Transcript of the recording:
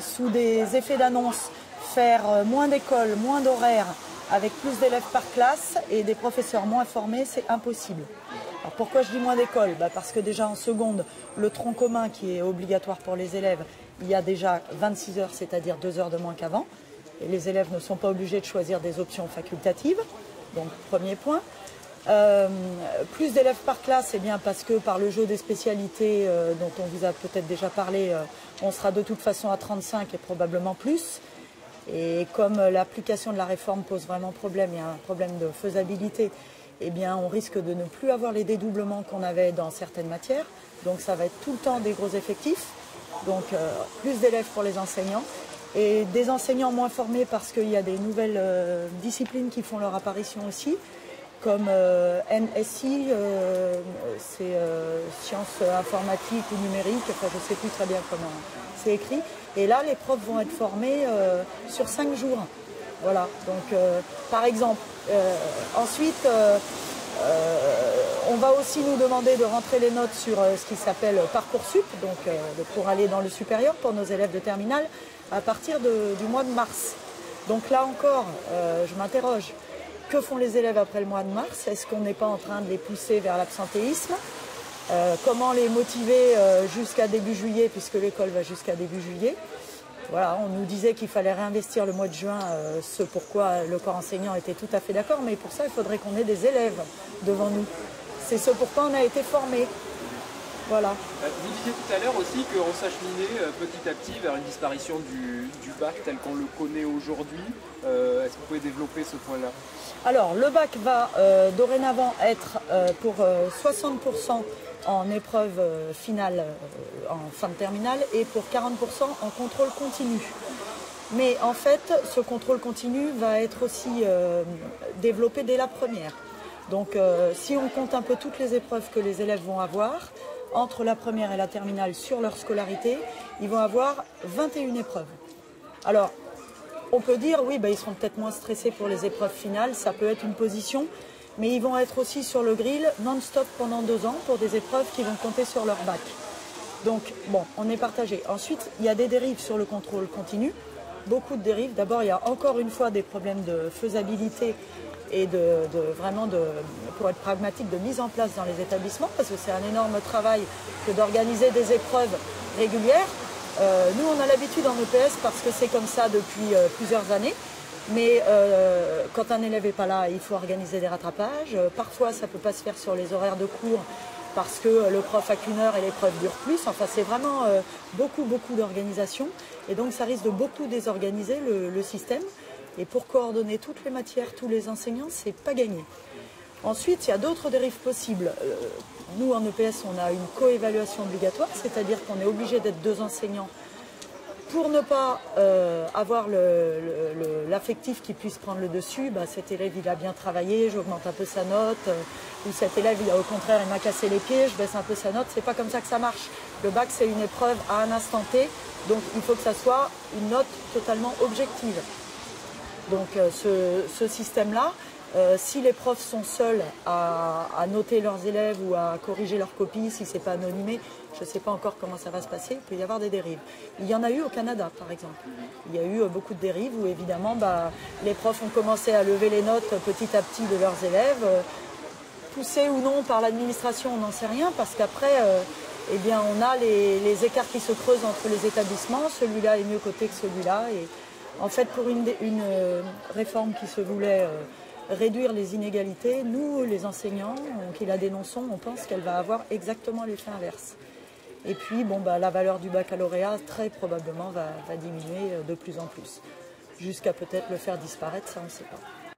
sous des effets d'annonce, faire euh, moins d'écoles, moins d'horaires, avec plus d'élèves par classe et des professeurs moins formés, c'est impossible. Alors pourquoi je dis moins d'écoles? Bah Parce que déjà en seconde, le tronc commun qui est obligatoire pour les élèves, il y a déjà 26 heures, c'est-à-dire 2 heures de moins qu'avant. Et les élèves ne sont pas obligés de choisir des options facultatives. Donc premier point. Euh, plus d'élèves par classe, c'est bien parce que par le jeu des spécialités euh, dont on vous a peut-être déjà parlé, euh, on sera de toute façon à 35 et probablement plus. Et comme l'application de la réforme pose vraiment problème, il y a un problème de faisabilité, eh on risque de ne plus avoir les dédoublements qu'on avait dans certaines matières. Donc ça va être tout le temps des gros effectifs, donc plus d'élèves pour les enseignants et des enseignants moins formés parce qu'il y a des nouvelles disciplines qui font leur apparition aussi comme euh, NSI, euh, c'est euh, sciences informatiques ou numériques, enfin je ne sais plus très bien comment c'est écrit. Et là, les profs vont être formés sur cinq jours. Voilà, donc par exemple, ensuite, on va aussi nous demander de rentrer les notes sur ce qui s'appelle Parcoursup, donc pour aller dans le supérieur pour nos élèves de terminale, à partir du mois de mars. Donc là encore, je m'interroge. Que font les élèves après le mois de mars? Est-ce qu'on n'est pas en train de les pousser vers l'absentéisme? Euh, Comment les motiver euh, jusqu'à début juillet, puisque l'école va jusqu'à début juillet? Voilà, on nous disait qu'il fallait réinvestir le mois de juin, euh, ce pourquoi le corps enseignant était tout à fait d'accord, mais pour ça, il faudrait qu'on ait des élèves devant nous. C'est ce pourquoi on a été formés. Voilà. Vous disiez tout à l'heure aussi qu'on s'acheminait petit à petit vers une disparition du, bac tel qu'on le connaît aujourd'hui. Est-ce que vous pouvez développer ce point-là? Alors, le bac va euh, dorénavant être euh, pour 60% euh, en épreuve finale en fin de terminale et pour 40% en contrôle continu. Mais en fait, ce contrôle continu va être aussi développé dès la première. Donc, si on compte un peu toutes les épreuves que les élèves vont avoir, entre la première et la terminale sur leur scolarité, ils vont avoir 21 épreuves. Alors, on peut dire, oui, bah, ils seront peut-être moins stressés pour les épreuves finales, ça peut être une position, mais ils vont être aussi sur le grill non-stop pendant deux ans pour des épreuves qui vont compter sur leur bac. Donc, bon, on est partagé. Ensuite, il y a des dérives sur le contrôle continu, beaucoup de dérives. D'abord, il y a encore une fois des problèmes de faisabilité et de, vraiment, de, pour être pragmatique, de mise en place dans les établissements, parce que c'est un énorme travail que d'organiser des épreuves régulières euh, nous, on a l'habitude en EPS parce que c'est comme ça depuis euh, plusieurs années. Mais euh, quand un élève n'est pas là, il faut organiser des rattrapages. parfois, ça ne peut pas se faire sur les horaires de cours parce que le prof a qu'une heure et l'épreuve dure plus. Enfin, c'est vraiment beaucoup, beaucoup d'organisation. Et donc, ça risque de beaucoup désorganiser le, le, système. Et pour coordonner toutes les matières, tous les enseignants, c'est pas gagné. Ensuite, il y a d'autres dérives possibles. Euh, nous, en EPS, on a une coévaluation obligatoire, c'est-à-dire qu'on est obligé d'être deux enseignants pour ne pas euh, avoir l'affectif qui puisse prendre le dessus, bah, cet élève il a bien travaillé, j'augmente un peu sa note, euh, ou cet élève il a au contraire il m'a cassé les pieds, je baisse un peu sa note, c'est pas comme ça que ça marche. Le bac c'est une épreuve à un instant T, donc il faut que ça soit une note totalement objective. Donc ce système-là, euh, si les profs sont seuls à, noter leurs élèves ou à corriger leurs copies, si ce n'est pas anonymé, je ne sais pas encore comment ça va se passer, il peut y avoir des dérives. Il y en a eu au Canada, par exemple. Il y a eu euh, beaucoup de dérives où, évidemment, bah, les profs ont commencé à lever les notes petit à petit de leurs élèves. Euh, poussés ou non par l'administration, on n'en sait rien, parce qu'après, eh on a les, écarts qui se creusent entre les établissements. Celui-là est mieux coté que celui-là. En fait, pour une, réforme qui se voulait réduire les inégalités, nous, les enseignants qui la dénonçons, on pense qu'elle va avoir exactement l'effet inverse. Et puis, bon, bah, la valeur du baccalauréat, très probablement, va, va diminuer de plus en plus, jusqu'à peut-être le faire disparaître, ça on ne sait pas.